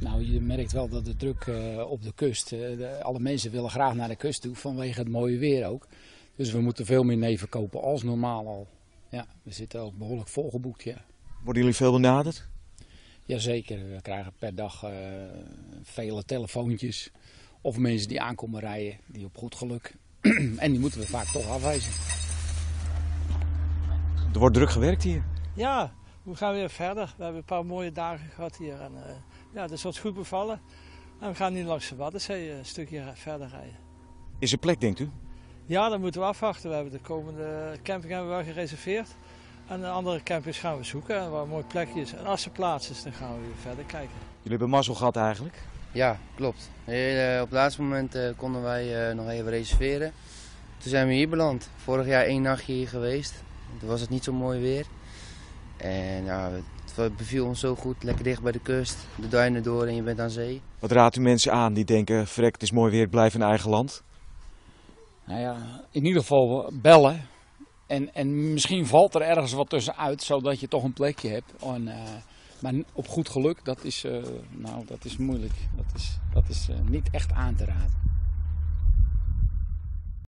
Nou, je merkt wel dat de druk uh, op de kust, uh, de, alle mensen willen graag naar de kust toe vanwege het mooie weer ook. Dus we moeten veel meer neven kopen als normaal al. Ja, we zitten ook behoorlijk volgeboekt, ja. Worden jullie veel benaderd? Jazeker, we krijgen per dag uh, vele telefoontjes. Of mensen die aankomen rijden, die op goed geluk. en die moeten we vaak toch afwijzen. Er wordt druk gewerkt hier. Ja, we gaan weer verder. We hebben een paar mooie dagen gehad hier. En, uh, ja, dat is wat goed bevallen. En we gaan nu langs de Waddenzee een stukje verder rijden. Is er plek, denkt u? Ja, dat moeten we afwachten. We hebben de komende camping hebben we wel gereserveerd. En de andere campings gaan we zoeken waar een mooi plekje is. En als er plaats is, dan gaan we weer verder kijken. Jullie hebben mazzel gehad eigenlijk? Ja, klopt. Op het laatste moment konden wij nog even reserveren. Toen zijn we hier beland. Vorig jaar één nachtje hier geweest. Toen was het niet zo mooi weer. En ja, het beviel ons zo goed. Lekker dicht bij de kust. De duinen door en je bent aan zee. Wat raadt u mensen aan die denken, vrek, het is mooi weer, ik blijf in eigen land? Nou ja, in ieder geval bellen. En, en misschien valt er ergens wat tussenuit, zodat je toch een plekje hebt. En, uh, maar op goed geluk, dat is, uh, nou, dat is moeilijk. Dat is, dat is uh, niet echt aan te raden.